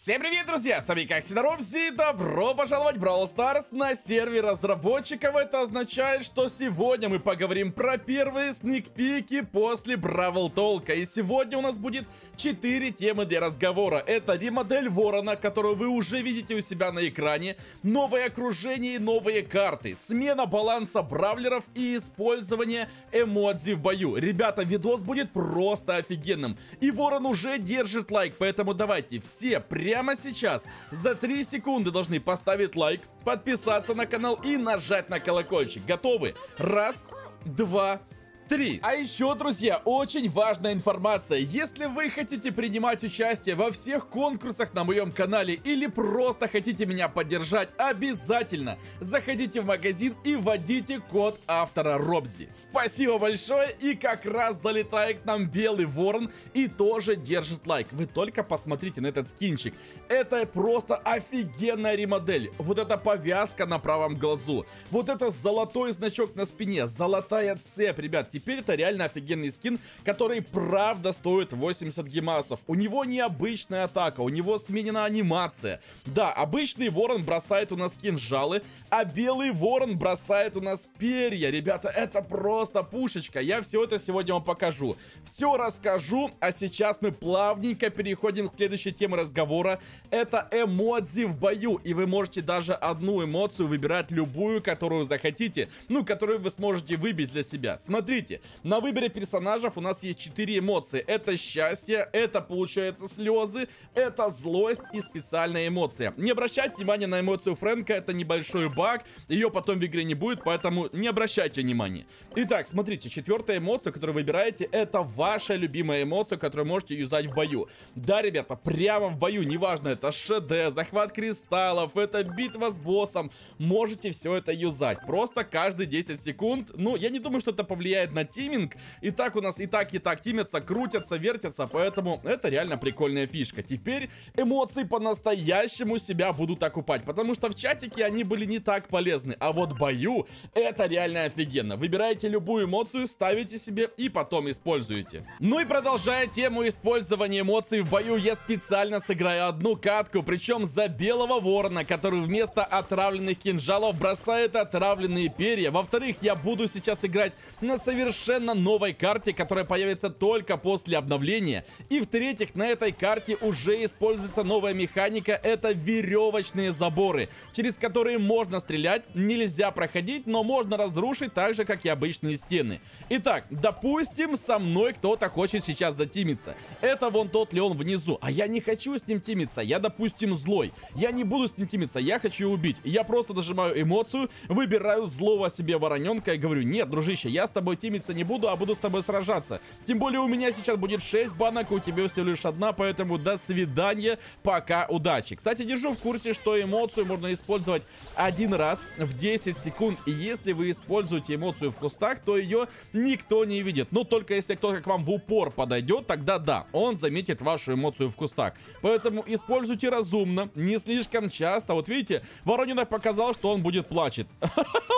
Всем привет, друзья! С вами как Робзи, добро пожаловать в Brawl Stars на сервер разработчиков. Это означает, что сегодня мы поговорим про первые сникпики после Бравл Толка. И сегодня у нас будет 4 темы для разговора. Это ремодель Ворона, которую вы уже видите у себя на экране, новое окружение и новые карты, смена баланса бравлеров и использование эмодзи в бою. Ребята, видос будет просто офигенным. И Ворон уже держит лайк, поэтому давайте все прямо прямо сейчас за 3 секунды должны поставить лайк, подписаться на канал и нажать на колокольчик. Готовы? Раз, два, 3. А еще, друзья, очень важная информация. Если вы хотите принимать участие во всех конкурсах на моем канале или просто хотите меня поддержать, обязательно заходите в магазин и вводите код автора Робзи. Спасибо большое и как раз залетает нам белый ворон и тоже держит лайк. Вы только посмотрите на этот скинчик. Это просто офигенная ремодель. Вот эта повязка на правом глазу. Вот это золотой значок на спине. Золотая цепь, ребят теперь это реально офигенный скин, который правда стоит 80 гемасов. У него необычная атака, у него сменена анимация. Да, обычный ворон бросает у нас кинжалы, а белый ворон бросает у нас перья. Ребята, это просто пушечка. Я все это сегодня вам покажу. Все расскажу, а сейчас мы плавненько переходим к следующей теме разговора. Это эмодзи в бою. И вы можете даже одну эмоцию выбирать любую, которую захотите. Ну, которую вы сможете выбить для себя. Смотрите смотрите, на выборе персонажей у нас есть 4 эмоции. Это счастье, это, получается, слезы, это злость и специальная эмоция. Не обращайте внимания на эмоцию Фрэнка, это небольшой баг, ее потом в игре не будет, поэтому не обращайте внимания. Итак, смотрите, четвертая эмоция, которую выбираете, это ваша любимая эмоция, которую можете юзать в бою. Да, ребята, прямо в бою, неважно, это ШД, захват кристаллов, это битва с боссом, можете все это юзать. Просто каждые 10 секунд, ну, я не думаю, что это повлияет на на тиминг. И так у нас и так, и так тимятся, крутятся, вертятся, поэтому это реально прикольная фишка. Теперь эмоции по-настоящему себя будут окупать, потому что в чатике они были не так полезны, а вот бою это реально офигенно. Выбираете любую эмоцию, ставите себе и потом используете. Ну и продолжая тему использования эмоций в бою, я специально сыграю одну катку, причем за белого ворона, который вместо отравленных кинжалов бросает отравленные перья. Во-вторых, я буду сейчас играть на совершенно совершенно новой карте, которая появится только после обновления. И в-третьих, на этой карте уже используется новая механика, это веревочные заборы, через которые можно стрелять, нельзя проходить, но можно разрушить так же, как и обычные стены. Итак, допустим, со мной кто-то хочет сейчас затимиться. Это вон тот Леон внизу, а я не хочу с ним тимиться, я, допустим, злой. Я не буду с ним тимиться, я хочу убить. Я просто нажимаю эмоцию, выбираю злого себе вороненка и говорю, нет, дружище, я с тобой тимиться тимиться не буду, а буду с тобой сражаться. Тем более у меня сейчас будет 6 банок, у тебя всего лишь одна, поэтому до свидания, пока, удачи. Кстати, держу в курсе, что эмоцию можно использовать один раз в 10 секунд. И если вы используете эмоцию в кустах, то ее никто не видит. Ну, только если кто-то к вам в упор подойдет, тогда да, он заметит вашу эмоцию в кустах. Поэтому используйте разумно, не слишком часто. Вот видите, Воронинок показал, что он будет плачет.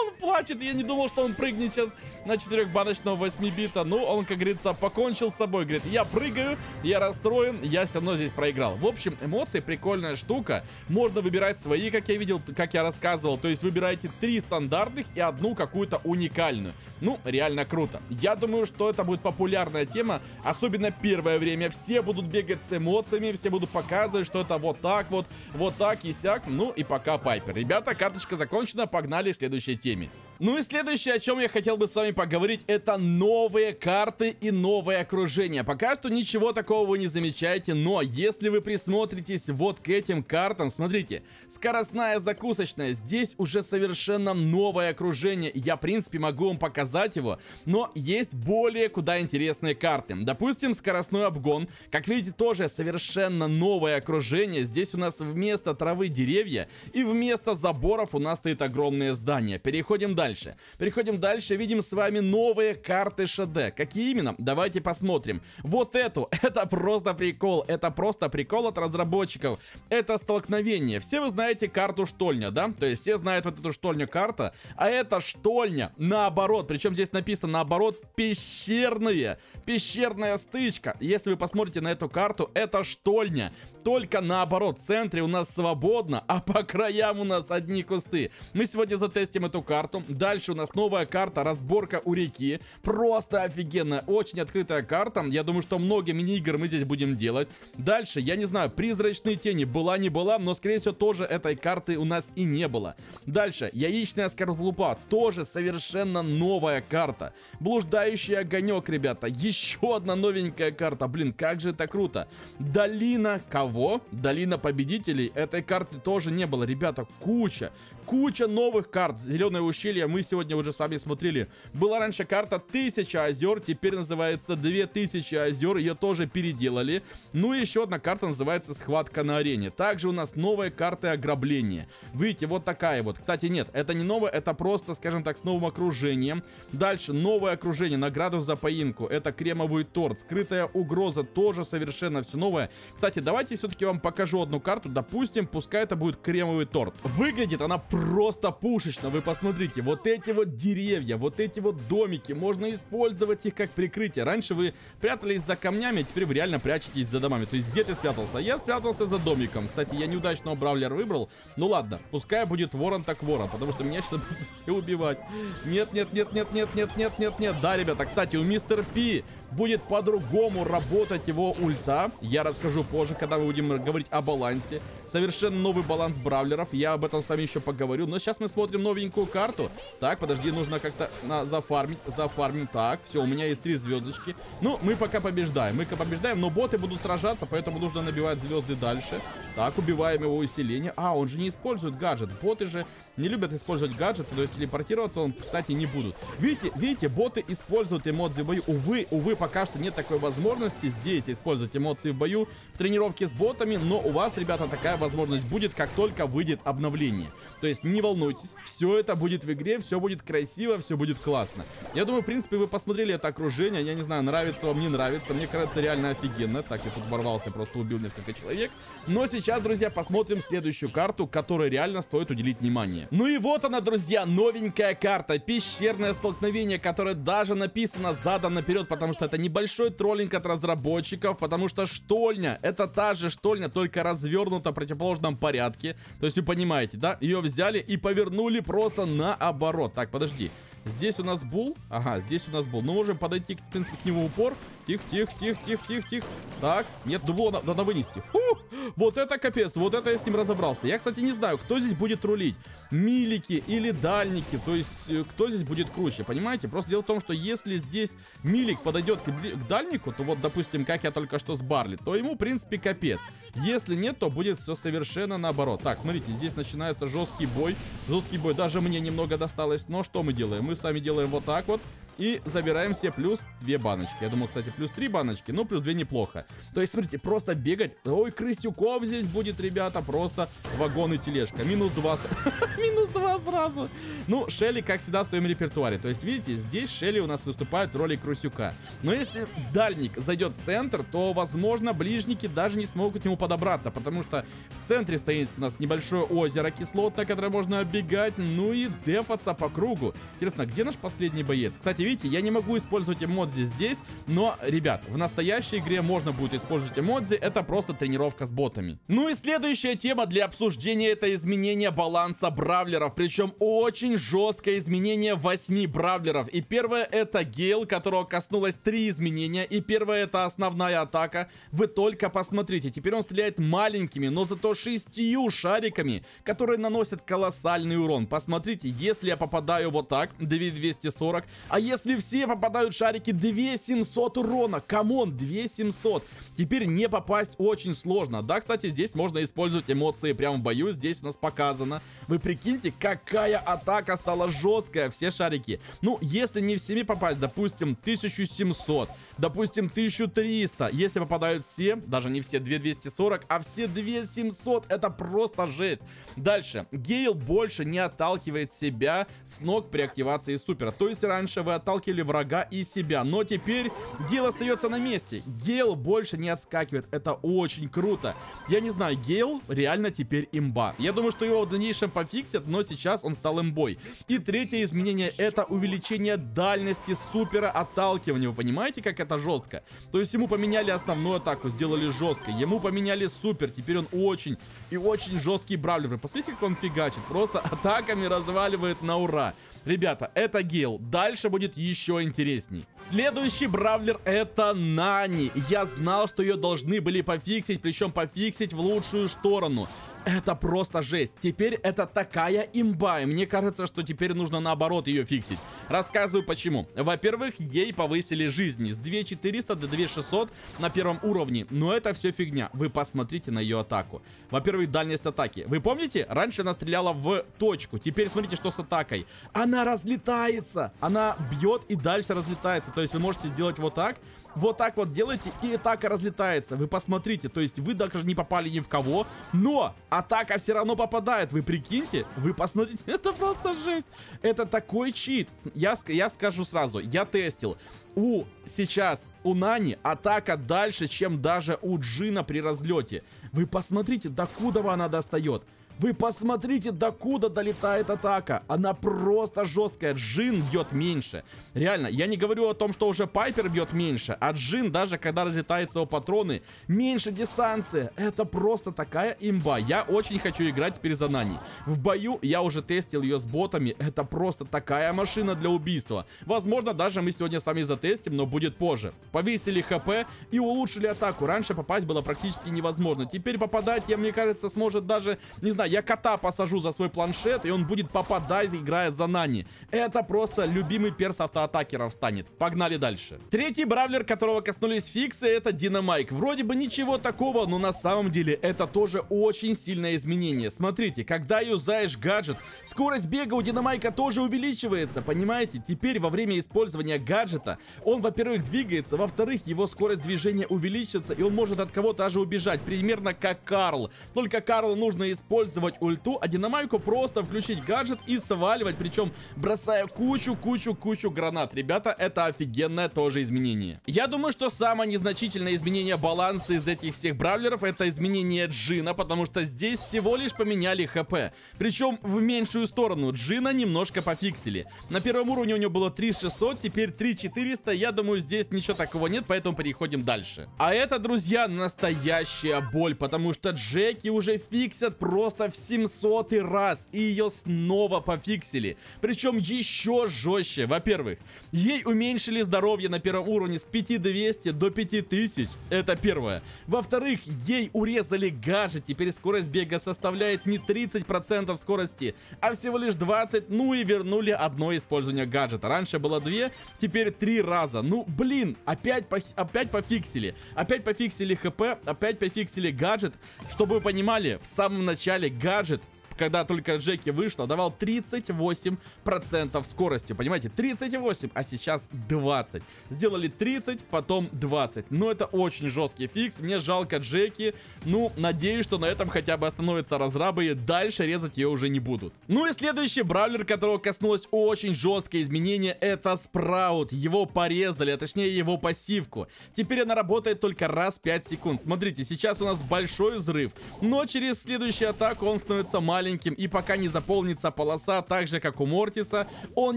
Он плачет, я не думал, что он прыгнет сейчас на 4 баночках сказочного 8 бита. Ну, он, как говорится, покончил с собой. Говорит, я прыгаю, я расстроен, я все равно здесь проиграл. В общем, эмоции прикольная штука. Можно выбирать свои, как я видел, как я рассказывал. То есть выбираете три стандартных и одну какую-то уникальную. Ну, реально круто. Я думаю, что это будет популярная тема, особенно первое время. Все будут бегать с эмоциями, все будут показывать, что это вот так вот, вот так и сяк. Ну и пока Пайпер. Ребята, карточка закончена, погнали к следующей теме. Ну и следующее, о чем я хотел бы с вами поговорить, это новые карты и новое окружение. Пока что ничего такого вы не замечаете, но если вы присмотритесь вот к этим картам, смотрите, скоростная закусочная, здесь уже совершенно новое окружение. Я, в принципе, могу вам показать его, но есть более куда интересные карты. Допустим, скоростной обгон. Как видите, тоже совершенно новое окружение. Здесь у нас вместо травы деревья и вместо заборов у нас стоит огромное здание. Переходим дальше дальше. Переходим дальше, видим с вами новые карты ШД. Какие именно? Давайте посмотрим. Вот эту, это просто прикол, это просто прикол от разработчиков. Это столкновение. Все вы знаете карту штольня, да? То есть все знают вот эту штольню карта, а это штольня наоборот. Причем здесь написано наоборот пещерные. Пещерная стычка. Если вы посмотрите на эту карту, это штольня. Только наоборот, в центре у нас свободно, а по краям у нас одни кусты. Мы сегодня затестим эту карту. Дальше у нас новая карта, разборка у реки. Просто офигенная, очень открытая карта. Я думаю, что много мини-игр мы здесь будем делать. Дальше, я не знаю, призрачные тени была, не была, но скорее всего тоже этой карты у нас и не было. Дальше, яичная скорлупа, тоже совершенно новая карта. Блуждающий огонек, ребята, еще одна новенькая карта. Блин, как же это круто. Долина кого? Долина победителей. Этой карты тоже не было. Ребята, куча, куча новых карт. Зеленое ущелье мы сегодня уже с вами смотрели. Была раньше карта 1000 озер, теперь называется 2000 озер. Ее тоже переделали. Ну и еще одна карта называется схватка на арене. Также у нас новые карты ограбления. Видите, вот такая вот. Кстати, нет, это не новое, это просто, скажем так, с новым окружением. Дальше новое окружение, награду за поимку. Это кремовый торт. Скрытая угроза тоже совершенно все новое. Кстати, давайте все-таки вам покажу одну карту. Допустим, пускай это будет кремовый торт. Выглядит она просто пушечно. Вы посмотрите, вот эти вот деревья, вот эти вот домики, можно использовать их как прикрытие. Раньше вы прятались за камнями, а теперь вы реально прячетесь за домами. То есть где ты спрятался? Я спрятался за домиком. Кстати, я неудачного бравлера выбрал. Ну ладно, пускай будет ворон так ворон, потому что меня сейчас будут все убивать. Нет, нет, нет, нет, нет, нет, нет, нет, нет. Да, ребята, кстати, у мистер Пи будет по-другому работать его ульта. Я расскажу позже, когда мы будем говорить о балансе. Совершенно новый баланс бравлеров. Я об этом с вами еще поговорю. Но сейчас мы смотрим новенькую карту. Так, подожди, нужно как-то на, зафармить. Зафармим. Так, все, у меня есть три звездочки. Ну, мы пока побеждаем. Мы пока побеждаем, но боты будут сражаться, поэтому нужно набивать звезды дальше. Так, убиваем его усиление. А, он же не использует гаджет. Боты же не любят использовать гаджеты, то есть телепортироваться он, кстати, не будут. Видите, видите, боты используют эмоции в бою. Увы, увы, пока что нет такой возможности здесь использовать эмоции в бою в тренировке с ботами, но у вас, ребята, такая возможность будет, как только выйдет обновление. То есть не волнуйтесь, все это будет в игре, все будет красиво, все будет классно. Я думаю, в принципе, вы посмотрели это окружение, я не знаю, нравится вам, не нравится, мне кажется, реально офигенно. Так, я тут ворвался, просто убил несколько человек. Но сейчас, друзья, посмотрим следующую карту, которая реально стоит уделить внимание. Ну и вот она, друзья, новенькая карта. Пещерное столкновение, которое даже написано задом наперед, потому что это небольшой троллинг от разработчиков, потому что штольня, это та же штольня, только развернута в противоположном порядке. То есть вы понимаете, да? Ее взяли и повернули просто наоборот. Так, подожди. Здесь у нас бул. Ага, здесь у нас бул. Ну, можем подойти, в принципе, к нему упор. Тихо, тихо, тихо, тихо, тихо, тихо. Так, нет, дубло надо, надо вынести. Фух, вот это капец, вот это я с ним разобрался. Я, кстати, не знаю, кто здесь будет рулить. Милики или дальники, то есть э, кто здесь будет круче, понимаете? Просто дело в том, что если здесь милик подойдет к, дальнику, то вот, допустим, как я только что с Барли, то ему, в принципе, капец. Если нет, то будет все совершенно наоборот. Так, смотрите, здесь начинается жесткий бой. Жесткий бой, даже мне немного досталось, но что мы делаем? Мы с вами делаем вот так вот. И забираем себе плюс 2 баночки. Я думал, кстати, плюс 3 баночки, но плюс 2 неплохо. То есть, смотрите, просто бегать. Ой, крысюков здесь будет, ребята, просто вагон и тележка. Минус 2. Минус 2 сразу. Ну, Шелли, как всегда, в своем репертуаре. То есть, видите, здесь Шелли у нас выступает в роли крысюка. Но если дальник зайдет в центр, то, возможно, ближники даже не смогут к нему подобраться. Потому что в центре стоит у нас небольшое озеро кислотное, которое можно оббегать. Ну и дефаться по кругу. Интересно, где наш последний боец? Кстати, видите, я не могу использовать эмодзи здесь, но, ребят, в настоящей игре можно будет использовать эмодзи, это просто тренировка с ботами. Ну и следующая тема для обсуждения это изменение баланса бравлеров, причем очень жесткое изменение 8 бравлеров. И первое это Гейл, которого коснулось 3 изменения, и первое это основная атака. Вы только посмотрите, теперь он стреляет маленькими, но зато шестью шариками, которые наносят колоссальный урон. Посмотрите, если я попадаю вот так, 2240, а если если все попадают шарики 2700 урона. Come on, 2700. Теперь не попасть очень сложно. Да, кстати, здесь можно использовать эмоции прямо в бою. Здесь у нас показано. Вы прикиньте, какая атака стала жесткая. Все шарики. Ну, если не всеми попасть, допустим, 1700. Допустим, 1300. Если попадают все, даже не все 2240, а все 2700, это просто жесть. Дальше. Гейл больше не отталкивает себя с ног при активации супера. То есть раньше вы отталкивали врага и себя, но теперь Гейл остается на месте. Гейл больше не отскакивает. Это очень круто. Я не знаю, Гейл реально теперь имба. Я думаю, что его в дальнейшем пофиксят, но сейчас он стал имбой. И третье изменение это увеличение дальности супера отталкивания. Вы понимаете, как это жестко? То есть ему поменяли основную атаку, сделали жестко. Ему поменяли супер. Теперь он очень и очень жесткий бравлер. Посмотрите, как он фигачит. Просто атаками разваливает на ура. Ребята, это Гейл. Дальше будет еще интересней. Следующий бравлер это Нани. Я знал, что ее должны были пофиксить, причем пофиксить в лучшую сторону. Это просто жесть. Теперь это такая имба. И мне кажется, что теперь нужно наоборот ее фиксить. Рассказываю почему. Во-первых, ей повысили жизни с 2400 до 2600 на первом уровне. Но это все фигня. Вы посмотрите на ее атаку. Во-первых, дальность атаки. Вы помните? Раньше она стреляла в точку. Теперь смотрите, что с атакой. Она разлетается. Она бьет и дальше разлетается. То есть вы можете сделать вот так. Вот так вот делаете, и атака разлетается. Вы посмотрите, то есть вы даже не попали ни в кого, но атака все равно попадает. Вы прикиньте, вы посмотрите, это просто жесть. Это такой чит. Я, я скажу сразу, я тестил. У сейчас, у Нани атака дальше, чем даже у Джина при разлете. Вы посмотрите, докуда она достает. Вы посмотрите, докуда долетает атака. Она просто жесткая. Джин бьет меньше. Реально, я не говорю о том, что уже Пайпер бьет меньше, а Джин, даже когда разлетаются его патроны, меньше дистанция. Это просто такая имба. Я очень хочу играть теперь за Нани. В бою я уже тестил ее с ботами. Это просто такая машина для убийства. Возможно, даже мы сегодня с вами затестим, но будет позже. Повесили хп и улучшили атаку. Раньше попасть было практически невозможно. Теперь попадать, я, мне кажется, сможет даже, не знаю, я кота посажу за свой планшет, и он будет попадать, играя за Нани. Это просто любимый перс автоатакеров станет. Погнали дальше. Третий бравлер, которого коснулись фиксы, это Динамайк. Вроде бы ничего такого, но на самом деле это тоже очень сильное изменение. Смотрите, когда юзаешь гаджет, скорость бега у Динамайка тоже увеличивается, понимаете? Теперь во время использования гаджета он, во-первых, двигается, во-вторых, его скорость движения увеличится, и он может от кого-то даже убежать, примерно как Карл. Только Карлу нужно использовать использовать ульту, а Динамайку просто включить гаджет и сваливать, причем бросая кучу-кучу-кучу гранат. Ребята, это офигенное тоже изменение. Я думаю, что самое незначительное изменение баланса из этих всех бравлеров это изменение Джина, потому что здесь всего лишь поменяли ХП. Причем в меньшую сторону. Джина немножко пофиксили. На первом уровне у него было 3600, теперь 3400. Я думаю, здесь ничего такого нет, поэтому переходим дальше. А это, друзья, настоящая боль, потому что Джеки уже фиксят просто в 700 раз, и ее снова пофиксили. Причем еще жестче. Во-первых, ей уменьшили здоровье на первом уровне с 5200 до 5000. Это первое. Во-вторых, ей урезали гаджет. Теперь скорость бега составляет не 30% скорости, а всего лишь 20. Ну и вернули одно использование гаджета. Раньше было 2, теперь 3 раза. Ну, блин, опять, по опять пофиксили. Опять пофиксили хп, опять пофиксили гаджет. Чтобы вы понимали, в самом начале гаджет когда только Джеки вышла, давал 38% скорости. Понимаете, 38, а сейчас 20. Сделали 30, потом 20. Но это очень жесткий фикс. Мне жалко Джеки. Ну, надеюсь, что на этом хотя бы остановятся разрабы и дальше резать ее уже не будут. Ну и следующий бравлер, которого коснулось очень жесткое изменение, это Спраут. Его порезали, а точнее его пассивку. Теперь она работает только раз в 5 секунд. Смотрите, сейчас у нас большой взрыв, но через следующую атаку он становится маленьким маленьким, и пока не заполнится полоса так же, как у Мортиса, он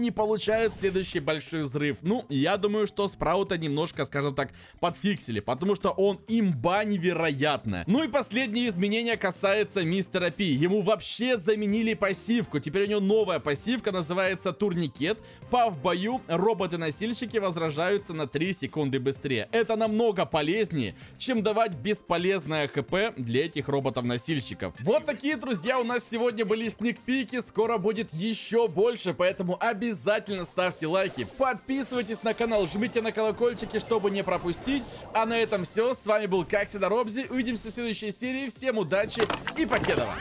не получает следующий большой взрыв. Ну, я думаю, что Спраута немножко, скажем так, подфиксили, потому что он имба невероятная. Ну и последнее изменение касается Мистера Пи. Ему вообще заменили пассивку. Теперь у него новая пассивка, называется Турникет. По в бою роботы-носильщики возражаются на 3 секунды быстрее. Это намного полезнее, чем давать бесполезное хп для этих роботов-носильщиков. Вот такие, друзья, у нас сегодня сегодня были сникпики, скоро будет еще больше, поэтому обязательно ставьте лайки, подписывайтесь на канал, жмите на колокольчики, чтобы не пропустить. А на этом все, с вами был как всегда Робзи, увидимся в следующей серии, всем удачи и покедова!